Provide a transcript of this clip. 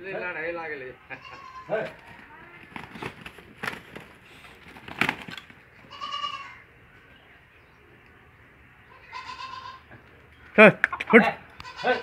लड़ाई लागली Hey, hey, hey.